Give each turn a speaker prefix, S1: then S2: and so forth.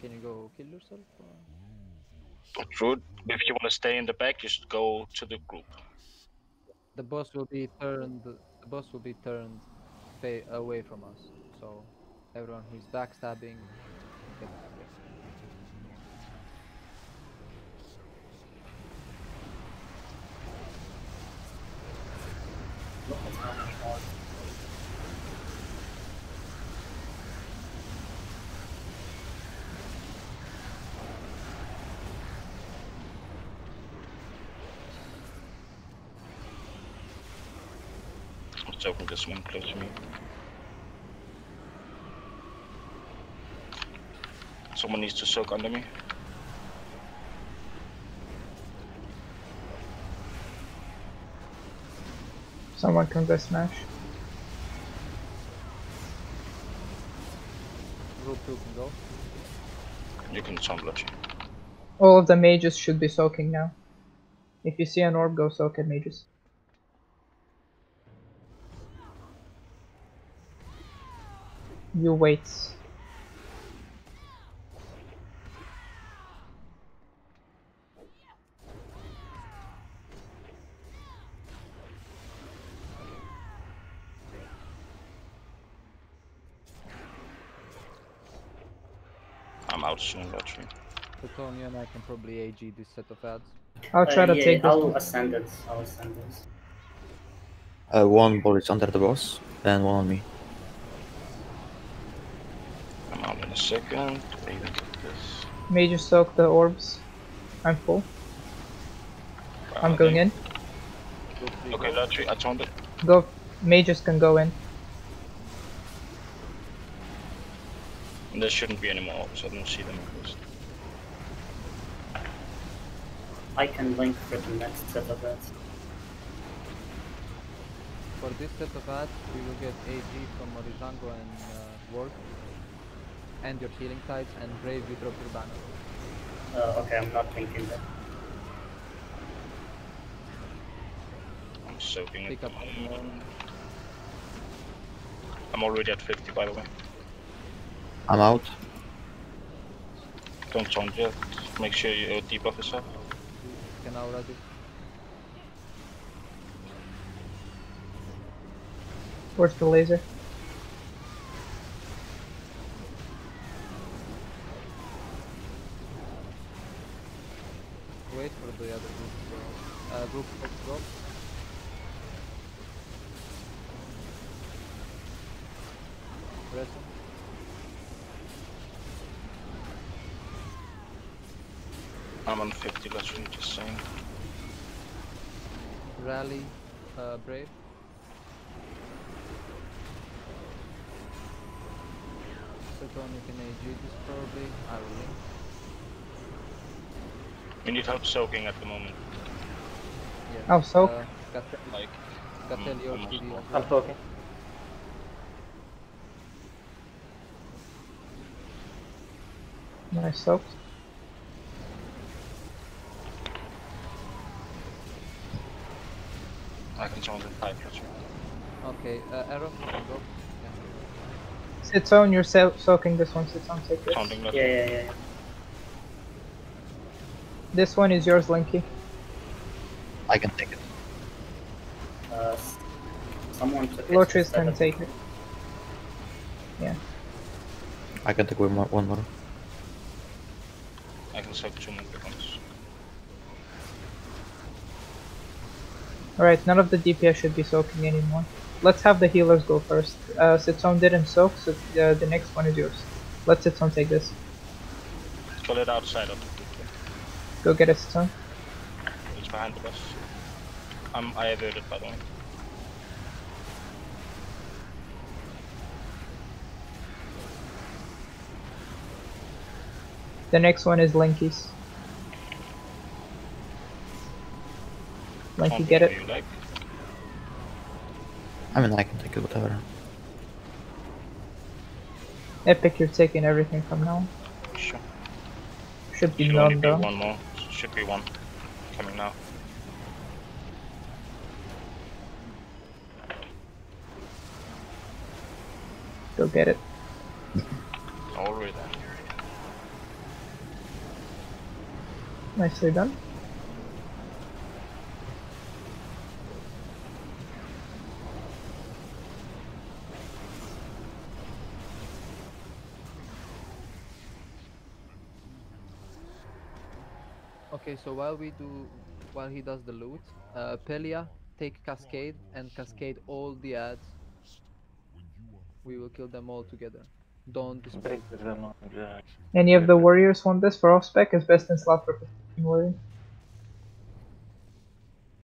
S1: Can you go kill yourself? Or...
S2: True. If you want to stay in the back, you should go to the group.
S1: The boss will be turned. The boss will be turned away from us. So everyone who's backstabbing. Away.
S2: Let's this one close to me. Someone needs to soak under me.
S3: Someone can go smash.
S1: Group two can go.
S2: You can sunblock.
S3: All of the mages should be soaking now. If you see an orb, go soak at mages. You wait.
S2: I'm out soon, actually.
S1: Plutonium and I can probably AG this set of ads.
S3: I'll try
S4: Uh,
S3: to
S4: yeah,
S3: take this.
S4: I'll
S3: one.
S4: ascend it. I'll ascend it.
S5: Uh, one ball is under the boss, and one on me.
S2: I'm in a second. Maybe get this.
S3: Mages soak the orbs. I'm full. I'm going in.
S2: Okay,
S1: go.
S2: Latry, I turned it.
S3: Go. Mages can go in.
S2: There shouldn't be any more, so I don't see them first.
S4: I can link for the next set of ads.
S1: For this set of ads, we will get AG from Morizango and uh, Work. And your healing types, and Brave, you drop your banner.
S4: Uh, okay, I'm not thinking that.
S2: I'm soaking
S1: Pick
S2: at
S1: up
S2: the I'm already at 50, by the way.
S5: I'm out.
S2: Don't taunt yet. Make sure you debuff yourself.
S1: You can already.
S3: Where's the laser?
S1: Wait for the other group to go. Uh, group to go.
S2: I'm on 50, let's read just saying.
S1: Rally. Uh, Brave. Ceton, you can AG this probably. I will link.
S2: We need help soaking at the moment.
S1: Yes.
S3: Oh, soak.
S1: Uh, Gat-
S2: Like,
S1: Gatel,
S2: Mm,
S1: your
S2: almost
S6: I'm talking.
S3: Nice soak.
S2: I can taunt in 5, let's.
S1: Okay, uh, Arrow, go. Yeah.
S3: Sitson, you're so soaking this one. Sitson, take this.
S4: Yeah, yeah, yeah. Yeah.
S3: This one is yours, Linky.
S5: I can take it.
S4: Uh, someone took it.
S3: Lotris can take it. Yeah.
S5: I can take one more. One more.
S2: I can soak two more big ones.
S3: Alright, none of the DPS should be soaking anymore. Let's have the healers go first. Uh, Sitson didn't soak, so uh, the next one is yours. Let Sitson take this.
S2: Kill it outside of the group.
S3: Go get it, Sitson.
S2: It's behind the bus. Um, I averted, by the way.
S3: The next one is Linky's. Linky,
S2: Taunting
S3: get it.
S2: like.
S5: I mean, I can take it. Whatever.
S3: Epic, you're taking everything from now.
S2: Sure.
S3: Should be
S2: Should
S3: none though.
S2: one more. Should be one coming now.
S3: Go get it.
S2: Already.
S3: Nicely done.
S1: Okay, so while we do, while he does the loot, uh, Pelia, take Cascade and Cascade all the ads. We will kill them all together. Don't disperse.
S3: Any of the warriors want this for off spec? Is best in slot for 15 warrior.